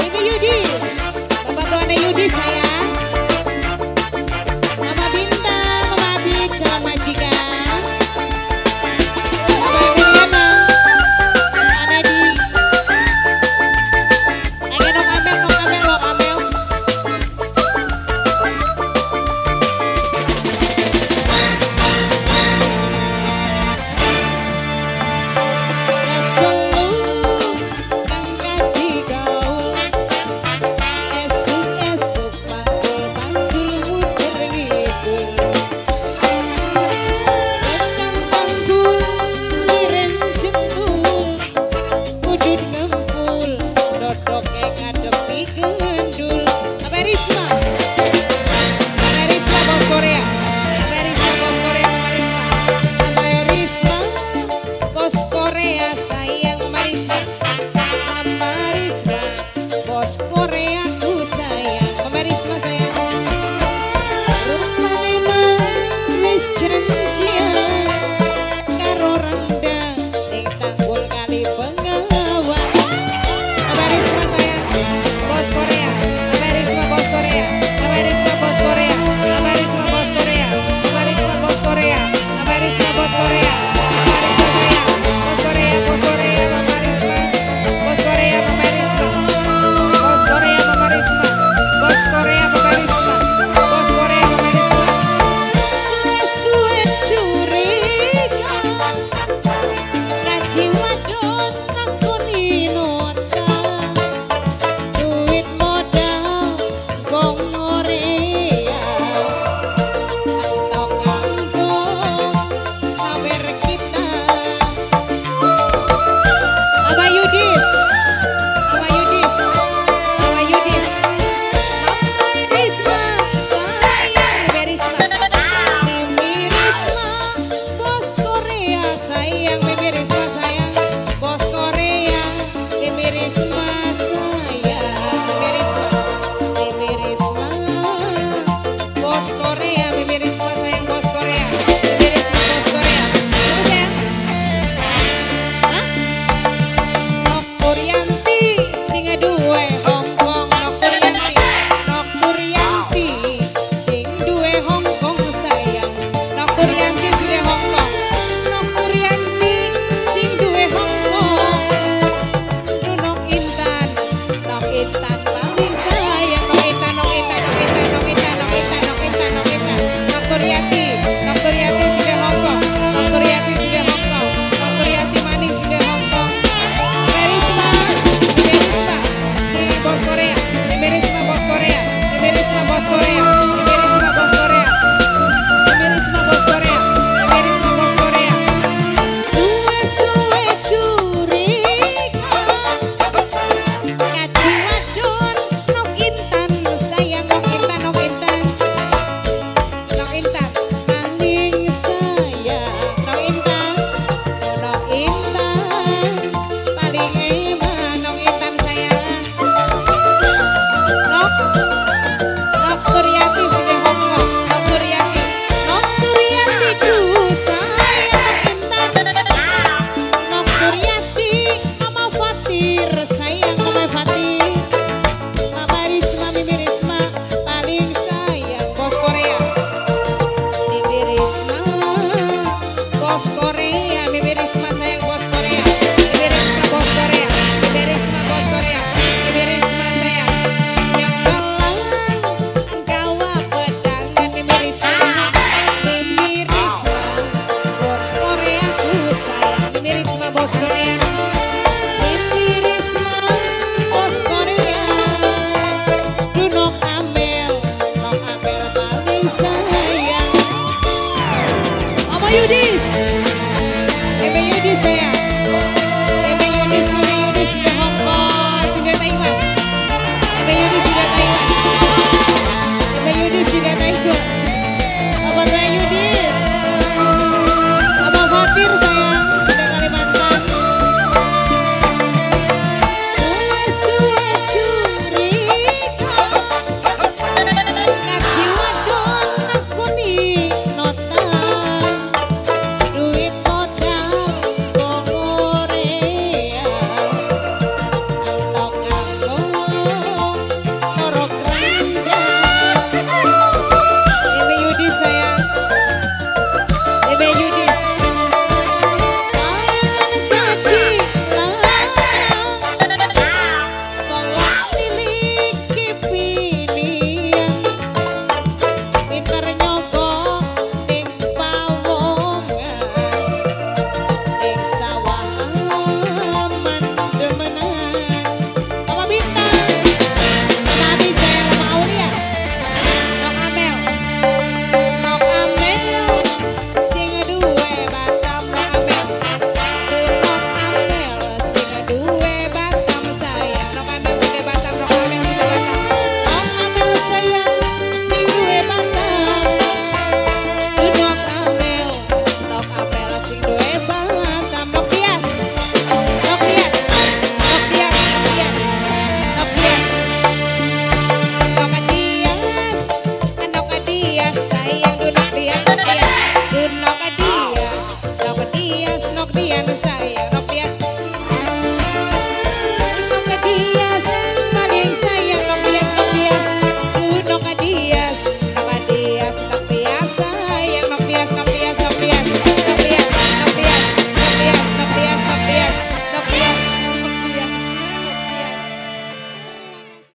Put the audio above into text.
Ini Yudi, Bapak Tuhan Yudi saya. escorrer. Corea, primerísima voz Corea, primerísima voz Corea, Gosta, Do this.